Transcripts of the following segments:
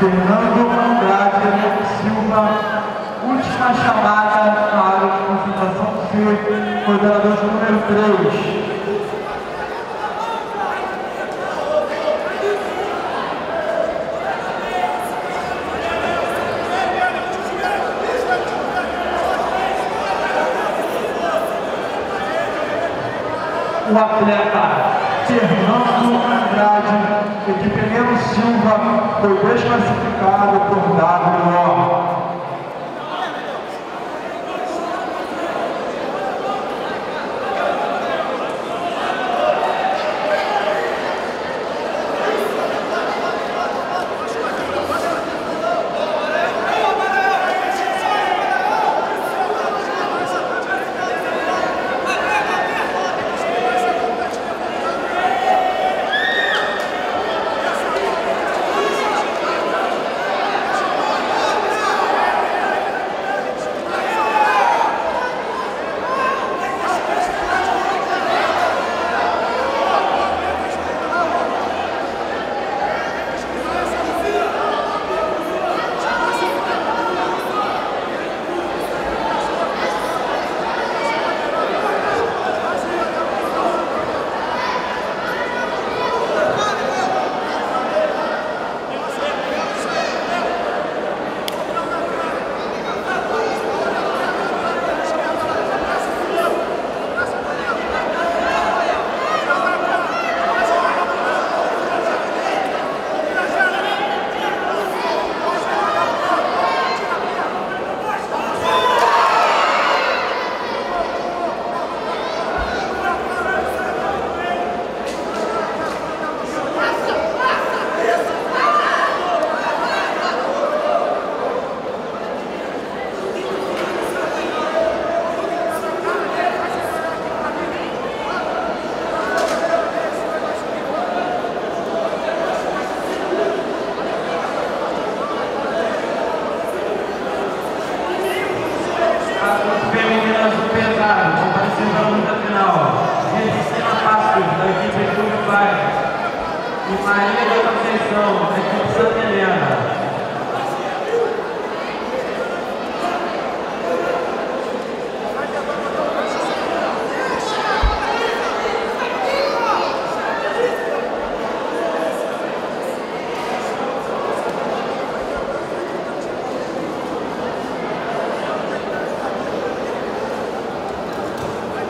Fernando Andrade né, Silva, última chamada na área de concentração do fio, coordenador número 3. o atleta Fernando Andrade, equipe Nelo Silva, foi desclassificado por WO.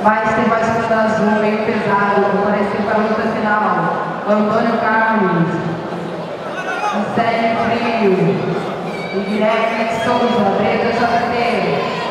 Mas tem mais um azul meio pesado, comparecendo para a luta final. Antônio Carlos. Sério Frio. Guilherme Souza, Breda JT.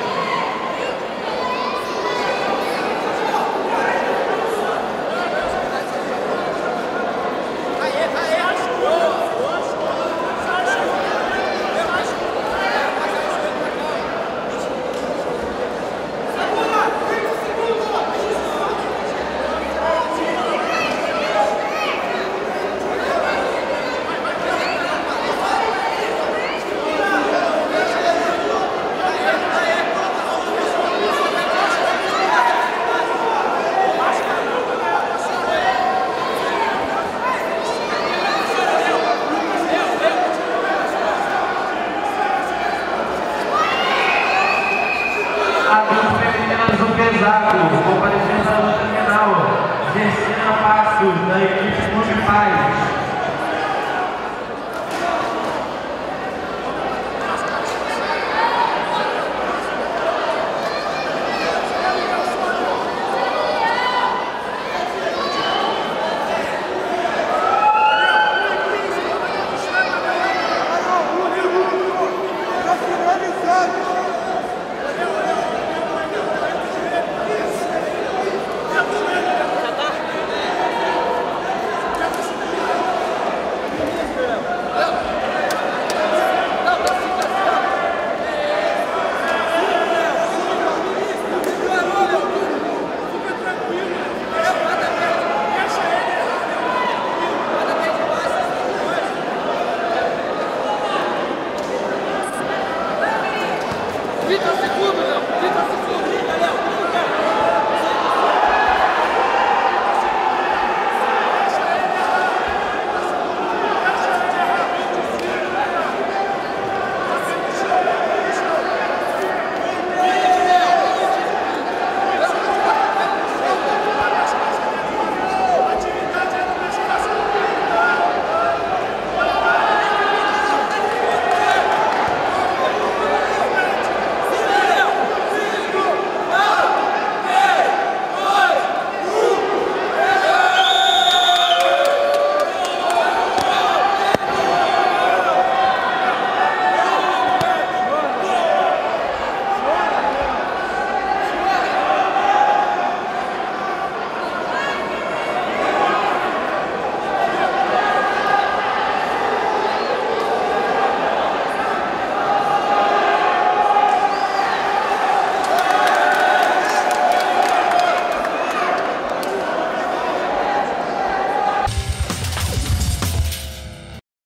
ークの福岡で vida segura.